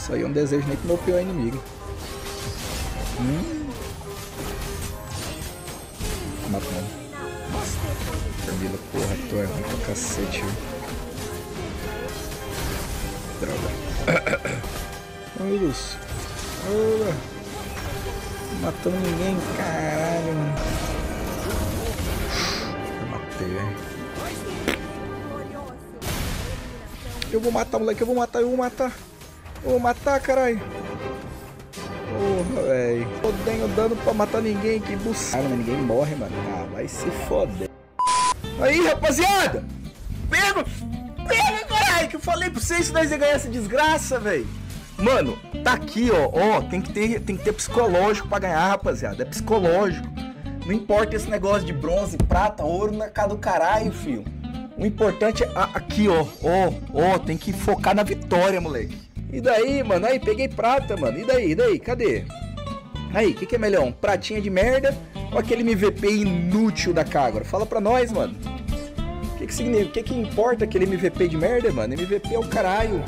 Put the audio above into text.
Isso aí eu não desejo nem pro meu pior inimigo. Hum. Mata não. Camila, porra, tu é ruim pra cacete? Droga. Olha. Matando ninguém, caralho, mano. Eu matei, velho. Eu vou matar, moleque, eu vou matar, eu vou matar. Eu vou matar, caralho. Porra, velho. Tô dando dano pra matar ninguém, que buçada, mano. Ninguém morre, mano. Ah, vai se foder. Aí, rapaziada! Pega! Pega, caralho! Que eu falei pra vocês que nós ia ganhar essa desgraça, velho. Mano, tá aqui, ó. Ó, tem que ter, tem que ter psicológico pra ganhar, rapaziada. É psicológico. Não importa esse negócio de bronze, prata, ouro na cara do caralho, filho. O importante é aqui, ó. Ó, ó, tem que focar na vitória, moleque. E daí, mano? Aí, peguei prata, mano. E daí? E daí? Cadê? Aí, o que, que é melhor? Um pratinha de merda ou aquele MVP inútil da Kagura? Fala pra nós, mano. O que, que significa? O que, que importa aquele MVP de merda, mano? MVP é o caralho.